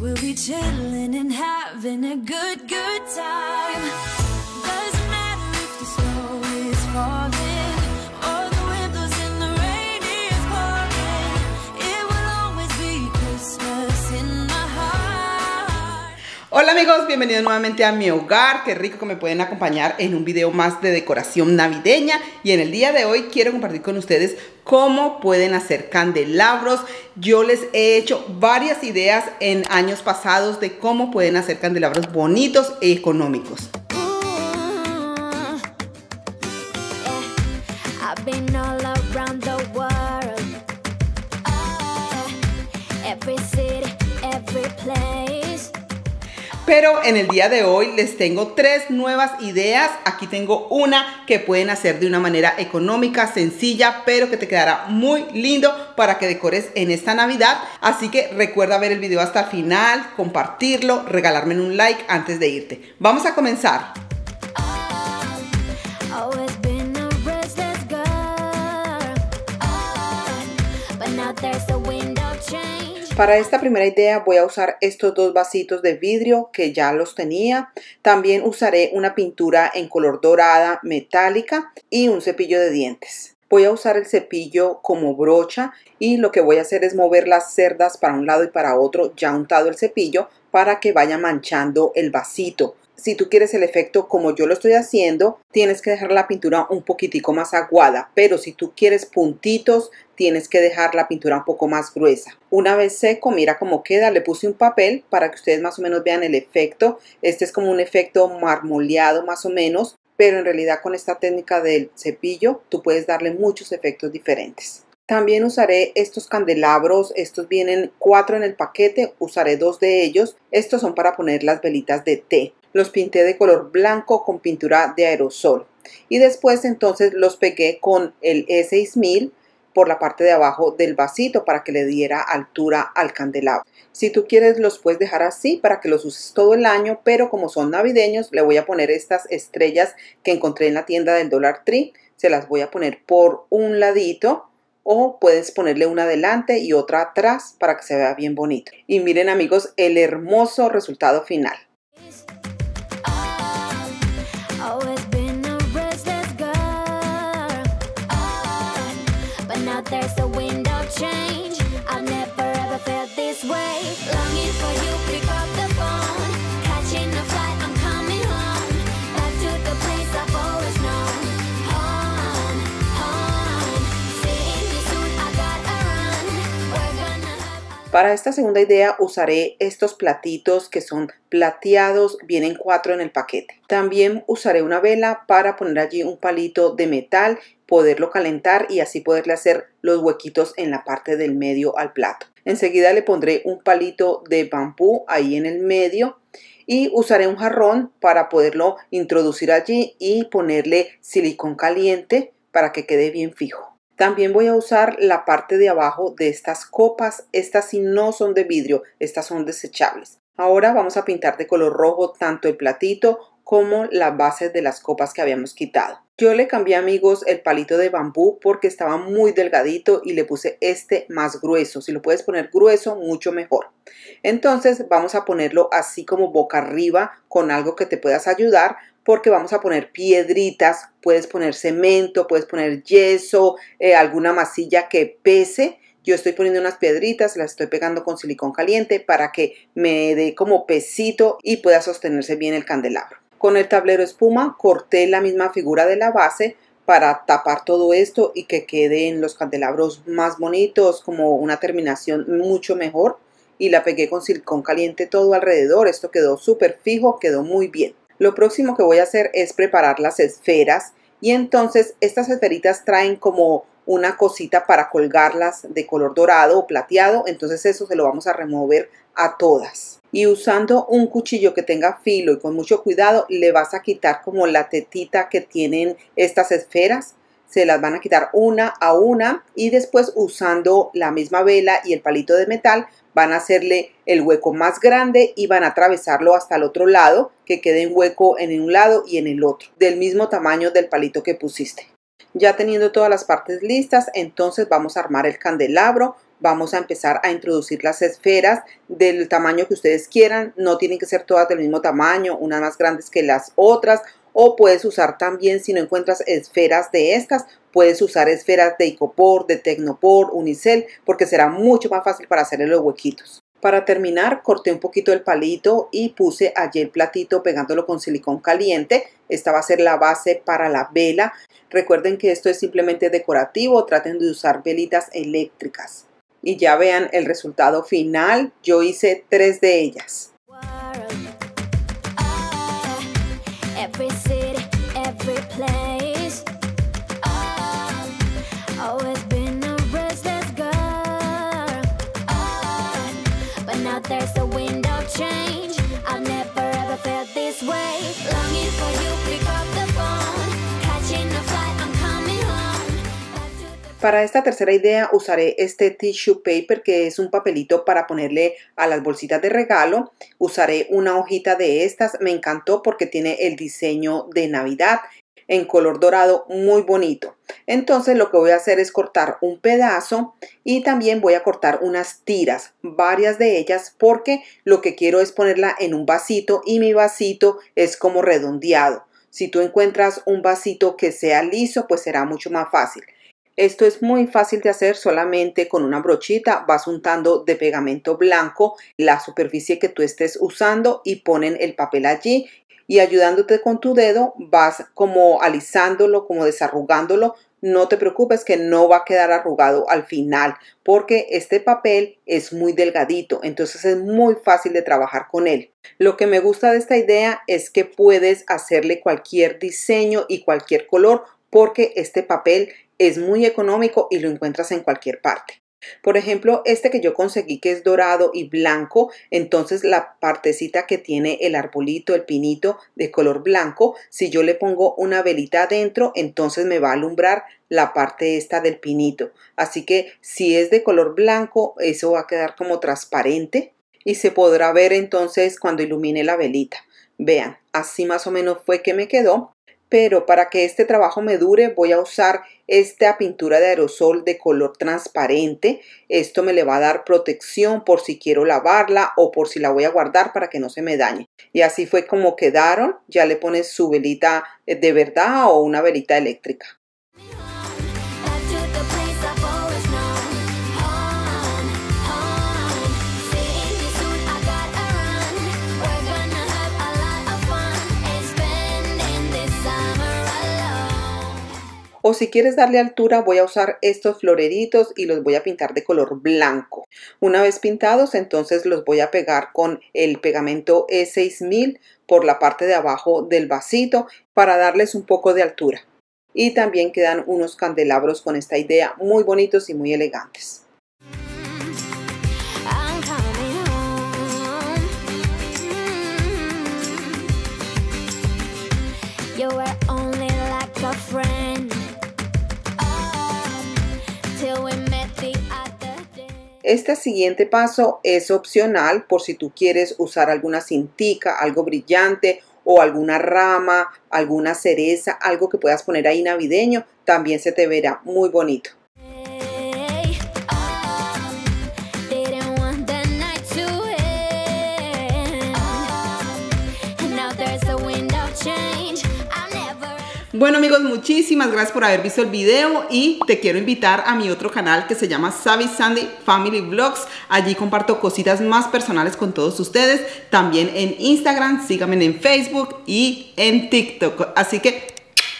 We'll be chilling and having a good, good time. Hola amigos, bienvenidos nuevamente a mi hogar. Qué rico que me pueden acompañar en un video más de decoración navideña. Y en el día de hoy quiero compartir con ustedes cómo pueden hacer candelabros. Yo les he hecho varias ideas en años pasados de cómo pueden hacer candelabros bonitos e económicos. Yeah. I've Pero en el día de hoy les tengo tres nuevas ideas. Aquí tengo una que pueden hacer de una manera económica, sencilla, pero que te quedará muy lindo para que decores en esta Navidad. Así que recuerda ver el video hasta el final, compartirlo, regalarme un like antes de irte. Vamos a comenzar. There's a wind of change. Para esta primera idea voy a usar estos dos vasitos de vidrio que ya los tenía. También usaré una pintura en color dorada metálica y un cepillo de dientes. Voy a usar el cepillo como brocha y lo que voy a hacer es mover las cerdas para un lado y para otro ya untado el cepillo para que vaya manchando el vasito. Si tú quieres el efecto como yo lo estoy haciendo, tienes que dejar la pintura un poquitico más aguada, pero si tú quieres puntitos, tienes que dejar la pintura un poco más gruesa. Una vez seco, mira cómo queda, le puse un papel para que ustedes más o menos vean el efecto. Este es como un efecto marmoleado más o menos, pero en realidad con esta técnica del cepillo tú puedes darle muchos efectos diferentes. También usaré estos candelabros, estos vienen cuatro en el paquete, usaré dos de ellos. Estos son para poner las velitas de té. Los pinté de color blanco con pintura de aerosol. Y después entonces los pegué con el E6000 por la parte de abajo del vasito para que le diera altura al candelabro. Si tú quieres los puedes dejar así para que los uses todo el año, pero como son navideños le voy a poner estas estrellas que encontré en la tienda del Dollar Tree. Se las voy a poner por un ladito o puedes ponerle una adelante y otra atrás para que se vea bien bonito. Y miren amigos el hermoso resultado final. But now there's a wind of change. I've never ever felt this way. Longing for you, pick up the phone. Catching a flight, I'm coming home. Back to the place I've always known. Home, home. Seeing you soon, I gotta run. We're gonna have. Para esta segunda idea usaré estos platitos que son plateados, vienen cuatro en el paquete. También usaré una vela para poner allí un palito de metal, poderlo calentar y así poderle hacer los huequitos en la parte del medio al plato. Enseguida le pondré un palito de bambú ahí en el medio y usaré un jarrón para poderlo introducir allí y ponerle silicón caliente para que quede bien fijo. También voy a usar la parte de abajo de estas copas. Estas sí no son de vidrio, estas son desechables. Ahora vamos a pintar de color rojo tanto el platito como las bases de las copas que habíamos quitado. Yo le cambié amigos el palito de bambú porque estaba muy delgadito y le puse este más grueso. Si lo puedes poner grueso, mucho mejor. Entonces vamos a ponerlo así como boca arriba con algo que te puedas ayudar porque vamos a poner piedritas, puedes poner cemento, puedes poner yeso, eh, alguna masilla que pese. Yo estoy poniendo unas piedritas, las estoy pegando con silicón caliente para que me dé como pesito y pueda sostenerse bien el candelabro. Con el tablero espuma corté la misma figura de la base para tapar todo esto y que queden los candelabros más bonitos, como una terminación mucho mejor. Y la pegué con silicón caliente todo alrededor. Esto quedó súper fijo, quedó muy bien. Lo próximo que voy a hacer es preparar las esferas y entonces estas esferitas traen como una cosita para colgarlas de color dorado o plateado, entonces eso se lo vamos a remover a todas. Y usando un cuchillo que tenga filo y con mucho cuidado, le vas a quitar como la tetita que tienen estas esferas. Se las van a quitar una a una y después usando la misma vela y el palito de metal van a hacerle el hueco más grande y van a atravesarlo hasta el otro lado, que quede un hueco en un lado y en el otro, del mismo tamaño del palito que pusiste. Ya teniendo todas las partes listas, entonces vamos a armar el candelabro. vamos a empezar a introducir las esferas del tamaño que ustedes quieran. No tienen que ser todas del mismo tamaño, unas más grandes que las otras. O puedes usar también, si no encuentras esferas de estas, puedes usar esferas de Icopor, de Tecnopor, Unicel, porque será mucho más fácil para hacerle los huequitos. Para terminar, corté un poquito el palito y puse allí el platito pegándolo con silicón caliente. Esta va a ser la base para la vela. Recuerden que esto es simplemente decorativo, traten de usar velitas eléctricas. Y ya vean el resultado final, yo hice tres de ellas. Para esta tercera idea usaré este tissue paper que es un papelito para ponerle a las bolsitas de regalo. Usaré una hojita de estas, me encantó porque tiene el diseño de Navidad en color dorado muy bonito. Entonces lo que voy a hacer es cortar un pedazo y también voy a cortar unas tiras, varias de ellas porque lo que quiero es ponerla en un vasito y mi vasito es como redondeado. Si tú encuentras un vasito que sea liso, pues será mucho más fácil. Esto es muy fácil de hacer solamente con una brochita, vas untando de pegamento blanco la superficie que tú estés usando y ponen el papel allí y ayudándote con tu dedo vas como alisándolo, como desarrugándolo. No te preocupes que no va a quedar arrugado al final porque este papel es muy delgadito, entonces es muy fácil de trabajar con él. Lo que me gusta de esta idea es que puedes hacerle cualquier diseño y cualquier color porque este papel es muy económico y lo encuentras en cualquier parte. Por ejemplo, este que yo conseguí que es dorado y blanco, entonces la partecita que tiene el arbolito, el pinito de color blanco, si yo le pongo una velita adentro, entonces me va a alumbrar la parte esta del pinito. Así que si es de color blanco, eso va a quedar como transparente y se podrá ver entonces cuando ilumine la velita. Vean, así más o menos fue que me quedó pero para que este trabajo me dure voy a usar esta pintura de aerosol de color transparente. Esto me le va a dar protección por si quiero lavarla o por si la voy a guardar para que no se me dañe. Y así fue como quedaron. Ya le pones su velita de verdad o una velita eléctrica. O si quieres darle altura voy a usar estos floreritos y los voy a pintar de color blanco. Una vez pintados entonces los voy a pegar con el pegamento E6000 por la parte de abajo del vasito para darles un poco de altura. Y también quedan unos candelabros con esta idea muy bonitos y muy elegantes. Este siguiente paso es opcional por si tú quieres usar alguna cintica, algo brillante o alguna rama, alguna cereza, algo que puedas poner ahí navideño, también se te verá muy bonito. Bueno amigos, muchísimas gracias por haber visto el video y te quiero invitar a mi otro canal que se llama Savvy Sandy Family Vlogs. Allí comparto cositas más personales con todos ustedes. También en Instagram, síganme en Facebook y en TikTok. Así que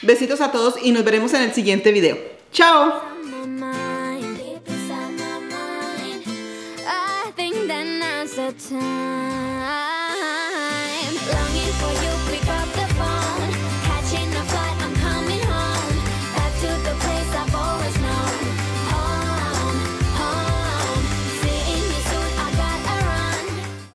besitos a todos y nos veremos en el siguiente video. ¡Chao!